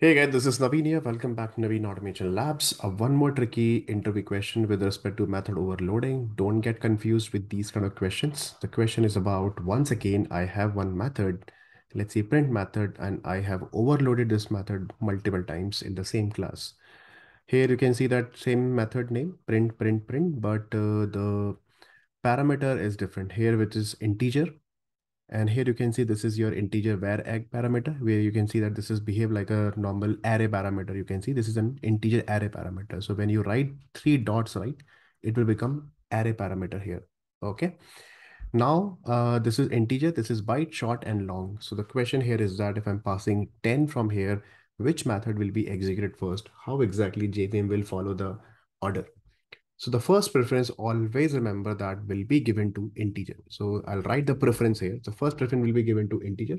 Hey guys, this is Naveen here. Welcome back to Naveen Automation Labs. Uh, one more tricky interview question with respect to method overloading. Don't get confused with these kind of questions. The question is about, once again, I have one method, let's say print method, and I have overloaded this method multiple times in the same class. Here you can see that same method name, print, print, print, but uh, the parameter is different here, which is integer and here you can see this is your integer var arg parameter where you can see that this is behave like a normal array parameter. You can see this is an integer array parameter. So when you write three dots, right, it will become array parameter here. Okay. Now uh, this is integer, this is byte, short and long. So the question here is that if I'm passing 10 from here, which method will be executed first? How exactly JVM will follow the order? So the first preference, always remember that will be given to integer. So I'll write the preference here. The first preference will be given to integer.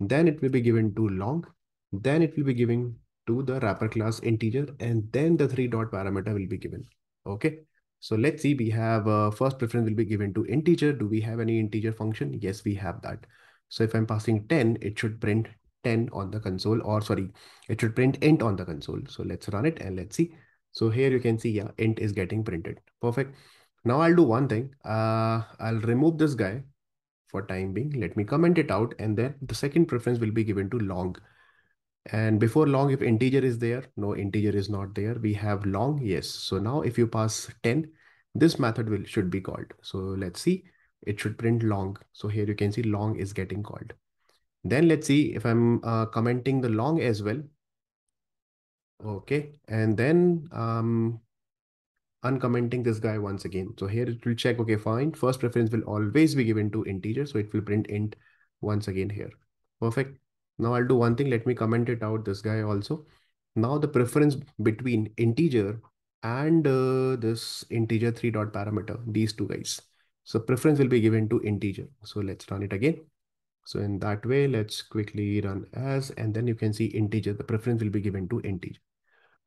Then it will be given to long. Then it will be given to the wrapper class integer. And then the three dot parameter will be given. Okay. So let's see, we have uh, first preference will be given to integer. Do we have any integer function? Yes, we have that. So if I'm passing 10, it should print 10 on the console or sorry, it should print int on the console. So let's run it and let's see. So here you can see, yeah, int is getting printed. Perfect. Now I'll do one thing. Uh, I'll remove this guy for time being. Let me comment it out. And then the second preference will be given to long. And before long, if integer is there, no integer is not there. We have long, yes. So now if you pass 10, this method will should be called. So let's see, it should print long. So here you can see long is getting called. Then let's see if I'm uh, commenting the long as well. Okay, and then um, uncommenting this guy once again. So here it will check, okay, fine. First preference will always be given to integer. So it will print int once again here. Perfect. Now I'll do one thing. Let me comment it out this guy also. Now the preference between integer and uh, this integer three dot parameter, these two guys. So preference will be given to integer. So let's run it again. So in that way, let's quickly run as, and then you can see integer, the preference will be given to integer.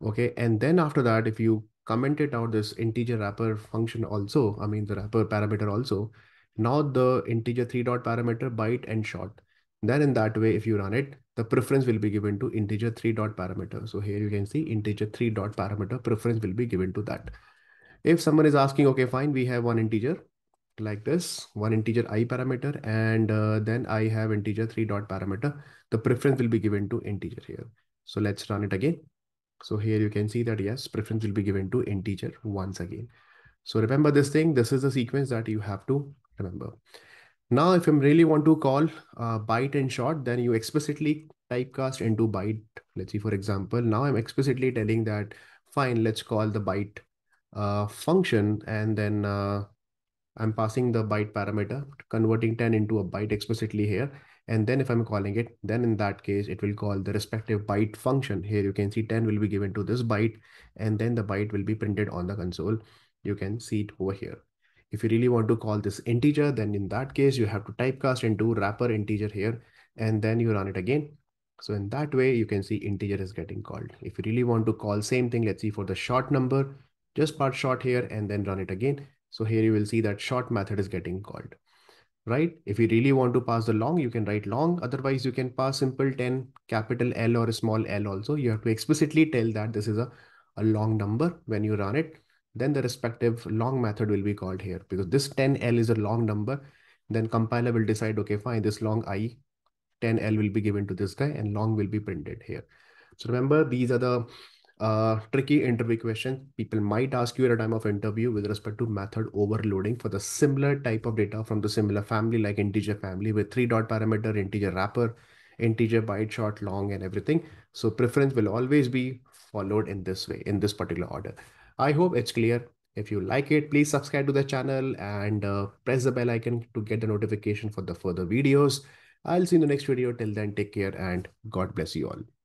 Okay, and then after that, if you comment it out this integer wrapper function also, I mean the wrapper parameter also, now the integer three dot parameter byte and short. Then in that way, if you run it, the preference will be given to integer three dot parameter. So here you can see integer three dot parameter preference will be given to that. If someone is asking, okay, fine, we have one integer like this, one integer i parameter, and uh, then I have integer three dot parameter. The preference will be given to integer here. So let's run it again. So here you can see that yes, preference will be given to integer once again. So remember this thing, this is the sequence that you have to remember. Now, if you really want to call uh, byte and short, then you explicitly typecast into byte. Let's see, for example, now I'm explicitly telling that, fine, let's call the byte uh, function and then uh, I'm passing the byte parameter, converting 10 into a byte explicitly here. And then if I'm calling it, then in that case, it will call the respective byte function. Here you can see 10 will be given to this byte, and then the byte will be printed on the console. You can see it over here. If you really want to call this integer, then in that case, you have to typecast into wrapper integer here, and then you run it again. So in that way, you can see integer is getting called. If you really want to call same thing, let's see for the short number, just part short here and then run it again. So here you will see that short method is getting called right? If you really want to pass the long, you can write long. Otherwise, you can pass simple 10 capital L or a small l also. You have to explicitly tell that this is a, a long number when you run it. Then the respective long method will be called here because this 10L is a long number. Then compiler will decide, okay, fine, this long i 10L will be given to this guy and long will be printed here. So remember, these are the uh, tricky interview question. People might ask you at a time of interview with respect to method overloading for the similar type of data from the similar family like integer family with three dot parameter, integer wrapper, integer byte short, long and everything. So preference will always be followed in this way, in this particular order. I hope it's clear. If you like it, please subscribe to the channel and uh, press the bell icon to get the notification for the further videos. I'll see you in the next video. Till then, take care and God bless you all.